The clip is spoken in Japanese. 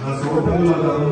Wow.